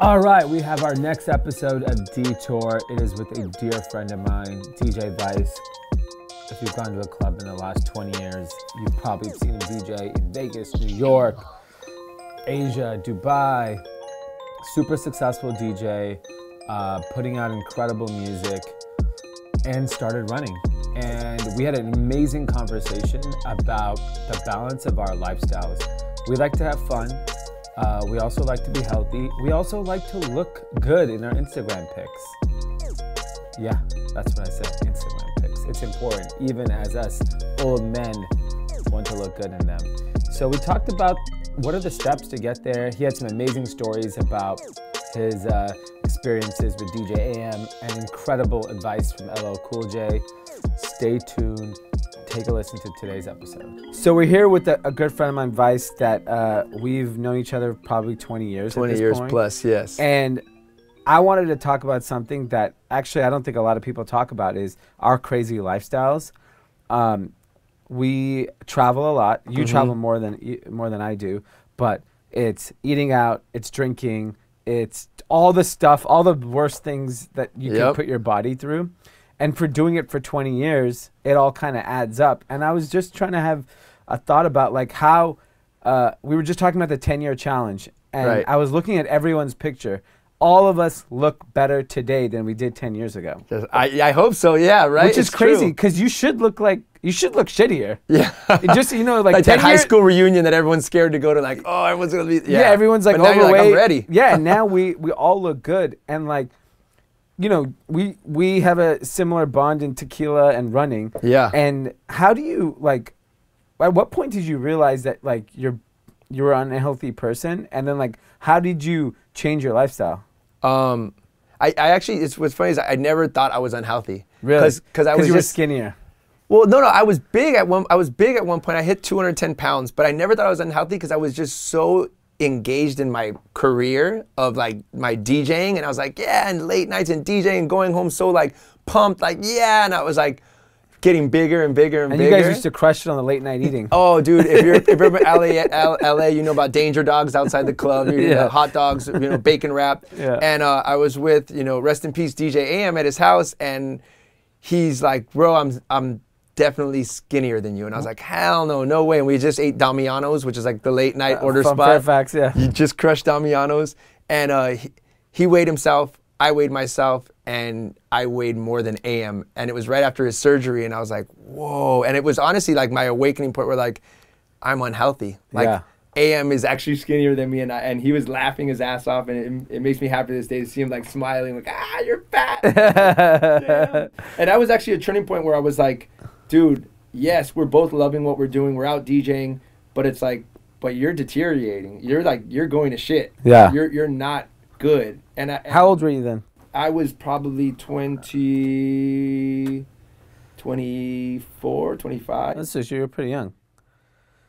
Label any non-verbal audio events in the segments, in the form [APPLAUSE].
All right, we have our next episode of Deetour. It is with a dear friend of mine, DJ Vice. If you've gone to a club in the last 20 years, you've probably seen him DJ in Vegas, New York, Asia, Dubai. Super successful DJ, uh, putting out incredible music, and started running. And we had an amazing conversation about the balance of our lifestyles. We like to have fun. Uh, we also like to be healthy. We also like to look good in our Instagram pics. Yeah, that's what I said. Instagram pics. It's important, even as us old men want to look good in them. So we talked about what are the steps to get there. He had some amazing stories about his uh, experiences with DJ AM and incredible advice from LL Cool J. Stay tuned. Take a listen to today's episode. So we're here with a, a good friend of mine, Vice, that uh, we've known each other probably 20 years. at 20 this years point. plus, yes. And I wanted to talk about something that actually I don't think a lot of people talk about is our crazy lifestyles. Um, we travel a lot. You travel more than more than I do, but it's eating out, it's drinking, it's all the stuff, all the worst things that you can put your body through. And for doing it for 20 years, it all kind of adds up. And I was just trying to have a thought about like how uh, we were just talking about the 10 year challenge, and Right. I was looking at everyone's picture. All of us look better today than we did 10 years ago. I, I hope so, yeah, right? Which is It's crazy because you should look like you should look shittier. [LAUGHS] Yeah. Just you know like, like 10 that high school reunion that everyone's scared to go to, like, oh, everyone's gonna be. Yeah, everyone's like but overweight. Like, I'm ready. Yeah, and now [LAUGHS] we we all look good and like you know, we we have a similar bond in tequila and running. Yeah. And how do you like at what point did you realize that like you're you were an unhealthy person and then like how did you change your lifestyle? Um, I, I actually, it's what's funny is I never thought I was unhealthy. Really? Because I was you were just skinnier. Well, no, no, I was big at one. I was big at one point. I hit 210 pounds, but I never thought I was unhealthy because I was just so engaged in my career of like my DJing, and I was like, yeah, and late nights and DJing, and going home so like pumped, like yeah, and I was like getting bigger and bigger and, And you guys used to crush it on the late night eating. [LAUGHS] Oh, dude! If you're if you're from [LAUGHS] LA, LA, you know about Danger Dogs outside the club. You Yeah. know, hot dogs, you know, bacon wrap. [LAUGHS] Yeah. And uh, I was with you know, rest in peace, DJ AM at his house, and he's like, "Bro, I'm I'm definitely skinnier than you." And I was like, "Hell no, no way!" And we just ate Damiano's, which is like the late night order Uh, From spot. Fairfax, yeah. You just crushed Damiano's, and uh, he, he weighed himself. I weighed myself, and I weighed more than AM. And it was right after his surgery, and I was like, "Whoa!" And it was honestly like my awakening point, where like, I'm unhealthy. Like Yeah. AM is actually skinnier than me, and I, and he was laughing his ass off, and it, it makes me happy this day to see him like smiling, like, "Ah, you're fat." [LAUGHS] And that was actually a turning point where I was like, dude, yes, we're both loving what we're doing. We're out DJing, but it's like, but you're deteriorating. You're like, you're going to shit. Yeah. You're you're not good. And I, How old were you then? I was probably 20, 24, 25. That's so you're pretty young.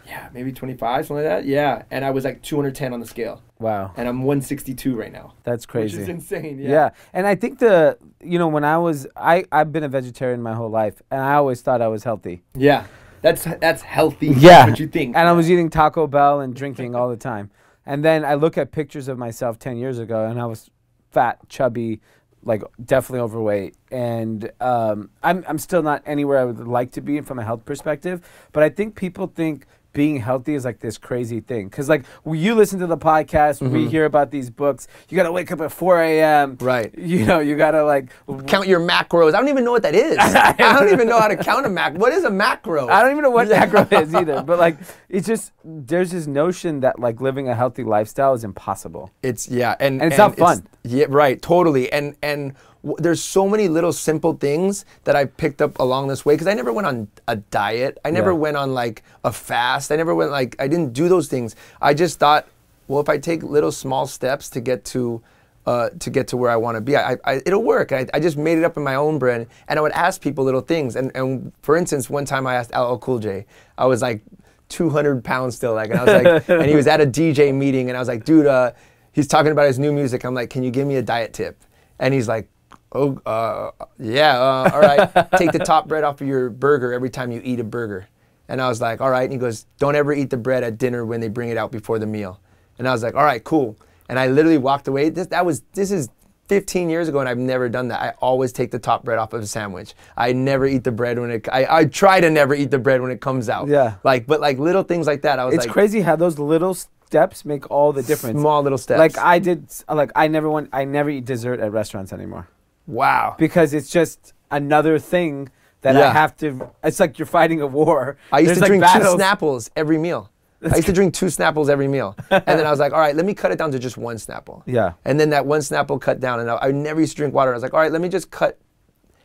Yeah, maybe 25, something like that. Yeah. And I was like 210 on the scale. Wow. And I'm 162 right now. That's crazy. Which is insane. Yeah. Yeah. and I think the you know when I was I I've been a vegetarian my whole life, and I always thought I was healthy. Yeah. That's that's healthy. Yeah, What you think. And I was eating Taco Bell and drinking all the time, and then I look at pictures of myself ten years ago, and I was fat, chubby, like definitely overweight, and um, I'm I'm still not anywhere I would like to be from a health perspective. But I think people think being healthy is like this crazy thing because like when you listen to the podcast we mm-hmm. hear about these books you gotta wake up at 4 a.m Right. [LAUGHS] you know you gotta like count your macros. I don't even know what that is. [LAUGHS] I don't even know how to count a mac. What is a macro? I don't even know what [LAUGHS] macro is either. But like, it's just there's this notion that like living a healthy lifestyle is impossible. It's yeah, and, And it's not fun. yeah, right, totally. And and there's so many little simple things that I picked up along this way because I never went on a diet. I never Yeah. went on like a fast. I never went like I didn't do those things. I just thought, well, if I take little small steps to get to. Uh, to get to where I want to be, I, I, it'll work. I, I just made it up in my own brain, and I would ask people little things. And, and for instance, one time I asked LL Cool J, I was like 200 pounds still, like, and I was like, [LAUGHS] and he was at a DJ meeting, and I was like, dude, uh, he's talking about his new music. I'm like, can you give me a diet tip? And he's like, oh, uh, yeah, uh, all right. Take the top bread off of your burger every time you eat a burger. And I was like, all right. And he goes, don't ever eat the bread at dinner when they bring it out before the meal. And I was like, all right, cool. and I literally walked away. This, that was this is 15 years ago, and I've never done that. I always take the top bread off of a sandwich. I never eat the bread when it. I, I try to never eat the bread when it comes out. Yeah. Like, but like little things like that. I was It's like, crazy how those little steps make all the difference. small little steps. Like I did, like I never went. I never eat dessert at restaurants anymore wow. because it's just another thing that I have to. It's like you're fighting a war. I used There's to like drink battles. two Snapples every meal. [LAUGHS] I used to drink two Snapples every meal, [LAUGHS] and then I was like, all right, let me cut it down to just one Snapple. Yeah. And then that one Snapple cut down, and I, I never used to drink water. I was like, all right, let me just cut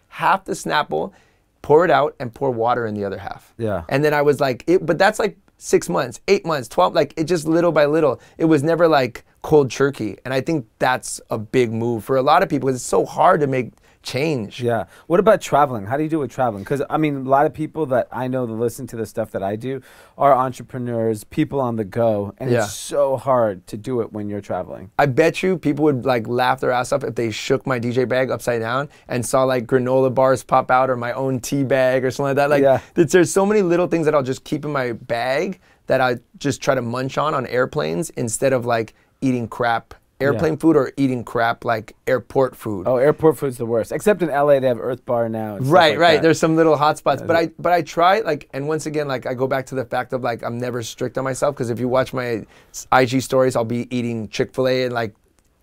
half the Snapple, pour it out, and pour water in the other half. Yeah. And then I was like, it, but that's like six months, eight months, twelve. Like it just little by little. It was never like cold turkey, and I think that's a big move for a lot of people. It's so hard to make change. Yeah. What about traveling? How do you do with traveling? Because I mean, a lot of people that I know that listen to the stuff that I do are entrepreneurs, people on the go, and Yeah. it's so hard to do it when you're traveling. I bet you people would like laugh their ass off if they shook my DJ bag upside down and saw like granola bars pop out or my own tea bag or something like that. Like Yeah. there's so many little things that I'll just keep in my bag that I just try to munch on on airplanes instead of like eating crap airplane food or eating crap like airport food. Oh, airport food's the worst. Except in LA, they have Earth Bar now. Right, like right. that. There's some little hot spots, but I but I try like, and once again, like I go back to the fact of like I'm never strict on myself because if you watch my IG stories, I'll be eating Chick Fil A at like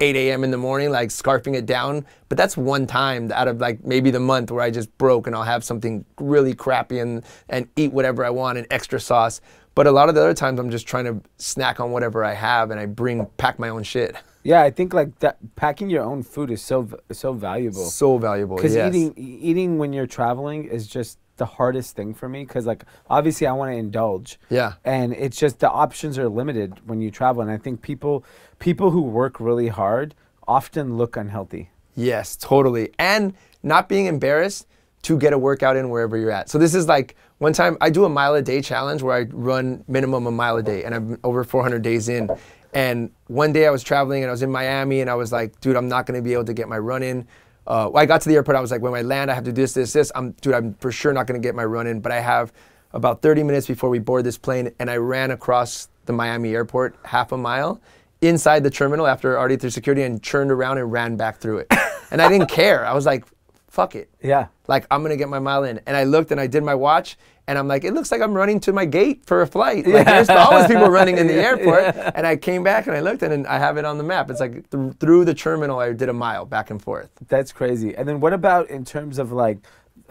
8 a.m. in the morning, like scarfing it down. But that's one time out of like maybe the month where I just broke and I'll have something really crappy and and eat whatever I want and extra sauce. But a lot of the other times I'm just trying to snack on whatever I have and I bring pack my own shit. [LAUGHS] Yeah, I think like that. Packing your own food is so so valuable. So valuable. Because yes. eating eating when you're traveling is just the hardest thing for me. Because like obviously I want to indulge. Yeah. And it's just the options are limited when you travel, and I think people people who work really hard often look unhealthy. Yes, totally. And not being embarrassed to get a workout in wherever you're at. So this is like one time I do a mile a day challenge where I run minimum a mile a day and I'm over 400 days in. And one day I was traveling and I was in Miami and I was like, dude, I'm not going to be able to get my run in. Uh, when I got to the airport, I was like, when I land, I have to do this, this, this. I'm, dude, I'm for sure not going to get my run in, but I have about 30 minutes before we board this plane, and I ran across the Miami airport half a mile inside the terminal after already through security and turned around and ran back through it. and I didn't care. I was like, fuck it. Yeah. Like, I'm going to get my mile in. And I looked and I did my watch, and I'm like, it looks like I'm running to my gate for a flight. Like, there's always people running in the [LAUGHS] airport. And I came back and I looked and I have it on the map. It's like th- through the terminal, I did a mile back and forth. That's crazy. And then what about in terms of like,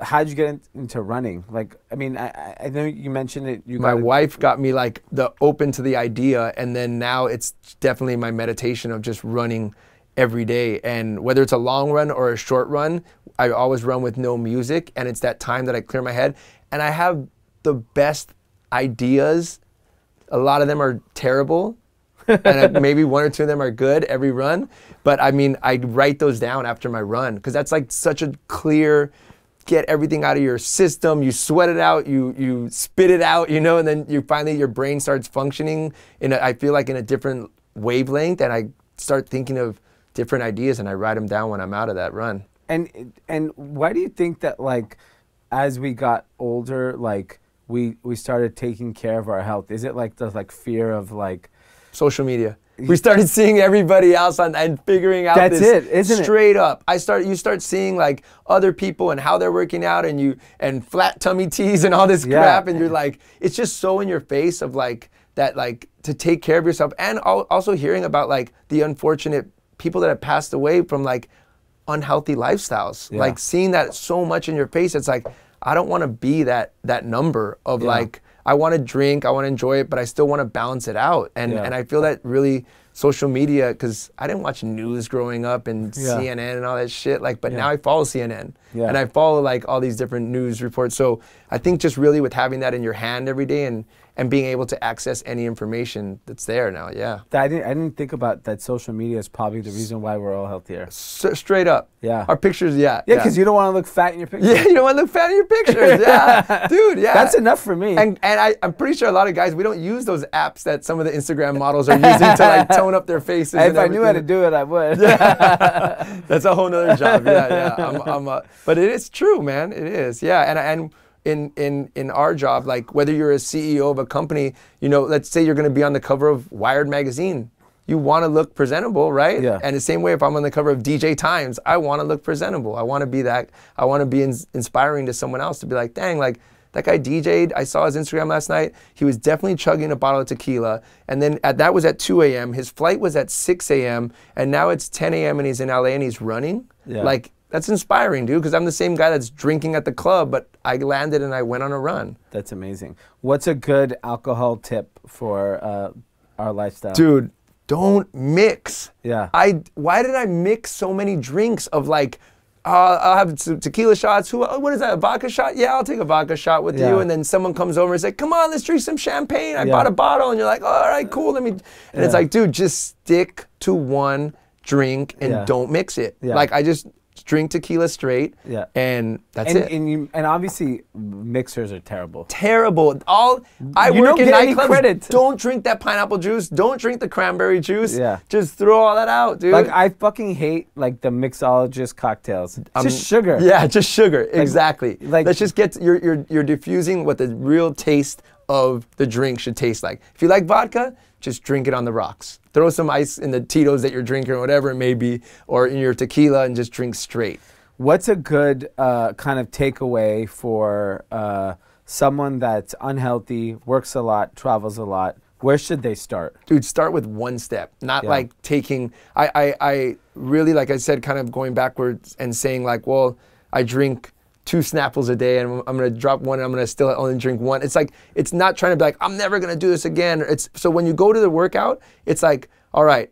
how'd you get in, into running? Like, I mean, I, I- know you mentioned it. You my wife got me like the open to the idea and then now it's definitely my meditation of just running every day. And whether it's a long run or a short run i always run with no music and it's that time that i clear my head. And i have the best ideas. A lot of them are terrible [LAUGHS] and maybe one or two of them are good every run but i mean i write those down after my run because that's like such a clear get everything out of your system you sweat it out you you spit it out you know and then you finally your brain starts functioning in a, i feel like in a different wavelength and i start thinking of different ideas and i write them down when i'm out of that run And and why do you think that like, as we got older, like we we started taking care of our health? Is it like the like fear of like? social media. We started seeing everybody else on and figuring out That's this it, isn't it? straight up. I start you start seeing like other people and how they're working out and you and flat tummy teas and all this Yeah. crap and you're like it's just so in your face of like that like to take care of yourself and also hearing about like the unfortunate people that have passed away from like unhealthy lifestyles. Yeah. Like seeing that so much in your face it's like I don't want to be that that number of Yeah. like I want to drink, I want to enjoy it, but I still want to balance it out. And Yeah. and I feel that really social media because I didn't watch news growing up and Yeah. CNN and all that shit. Like, but Yeah. now I follow CNN Yeah. and I follow like all these different news reports. So I think just really with having that in your hand every day and and being able to access any information that's there now, yeah, I didn't I didn't think about that. Social media is probably the reason why we're all healthier. S- straight up. Yeah. Our pictures, yeah, Yeah, because you don't want to look fat in your pictures. yeah, you don't want to look fat in your pictures, [LAUGHS] yeah, dude, yeah. That's enough for me. And, and I, I'm pretty sure a lot of guys, we don't use those apps that some of the Instagram models are using to like [LAUGHS] up their faces. if I knew how to do it, I would. [LAUGHS] That's a whole nother job. Yeah, yeah. [LAUGHS] I'm, I'm, uh, but it is true, man. It is. Yeah. And, and in, in, in our job, like whether you're a CEO of a company, you know, let's say you're going to be on the cover of Wired magazine. you want to look presentable, right? Yeah. And the same way, if I'm on the cover of DJ Times, I want to look presentable. I want to be that. I want to be ins- inspiring to someone else to be like, dang, like that guy DJ'd. I saw his Instagram last night. He was definitely chugging a bottle of tequila, and then at, that was at 2 a.m. His flight was at 6 a.m. and now it's 10 a.m. and he's in LA and he's running. Yeah. Like that's inspiring, dude. Because I'm the same guy that's drinking at the club, but I landed and I went on a run. That's amazing. What's a good alcohol tip for uh, our lifestyle? dude don't mix Yeah. i why did i mix so many drinks of like uh, I'll have te- tequila shots. Who? oh, What is that? A vodka shot? Yeah, I'll take a vodka shot with Yeah. you. And then someone comes over and says, "Come on, let's drink some champagne. I Yeah. bought a bottle." And you're like, "All right, cool. Let me." And it's like, dude, just stick to one drink and Yeah. don't mix it. Yeah. Like I just drink tequila straight. Yeah. And that's and, it. and you and obviously mixers are terrible. terrible. All I You work don't in get nightclubs. credit. Don't drink that pineapple juice. Don't drink the cranberry juice. Yeah. Just throw all that out, dude. Like I fucking hate like the mixologist cocktails. Um, just sugar. Yeah, just sugar. exactly. like- Let's just get you're you're you're diffusing what the real taste of the drink should taste like. If you like vodka, just drink it on the rocks. Throw some ice in the Tito's that you're drinking or whatever it may be, or in your tequila and just drink straight. What's a good uh, kind of takeaway for uh, someone that's unhealthy, works a lot, travels a lot? Where should they start? dude start with one step not Yeah. like taking I, I i really like i said kind of going backwards and saying like well i drink two snapples a day and i'm, gonna drop one and i'm gonna still only drink one. It's like it's not trying to be like i'm never gonna do this again. It's so when you go to the workout it's like all right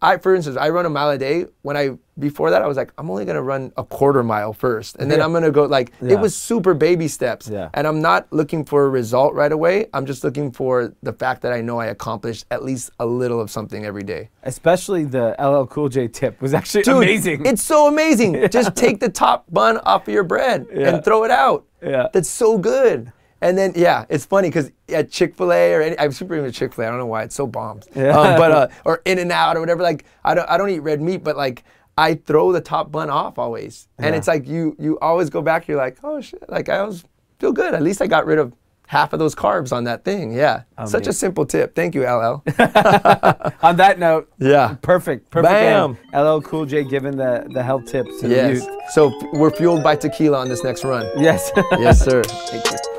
I, for instance, I run a mile a day. When I before that, I was like, I'm only gonna run a quarter mile first, and then Yeah. I'm gonna go like Yeah. it was super baby steps. Yeah. And I'm not looking for a result right away. I'm just looking for the fact that I know I accomplished at least a little of something every day. Especially the LL Cool J tip was actually Dude, amazing. It's so amazing. [LAUGHS] Just take the top bun off of your bread and throw it out. Yeah. That's so good. And then yeah, it's funny because at Chick Fil A or any, I'm super into Chick Fil A. I don't know why it's so bombs. Yeah. Um, but uh, [LAUGHS] or In and Out or whatever. Like I don't I don't eat red meat, but like I throw the top bun off always, and Yeah. it's like you you always go back. You're like oh shit, like I always feel good. At least I got rid of half of those carbs on that thing. Yeah, such a simple tip. Thank you, LL. [LAUGHS] On that note, yeah. perfect, perfect. Bam. end. LL Cool J giving the, the health tips to the Yes. youth. So we're fueled by tequila on this next run. Yes. Yes, sir. [LAUGHS] Thank you.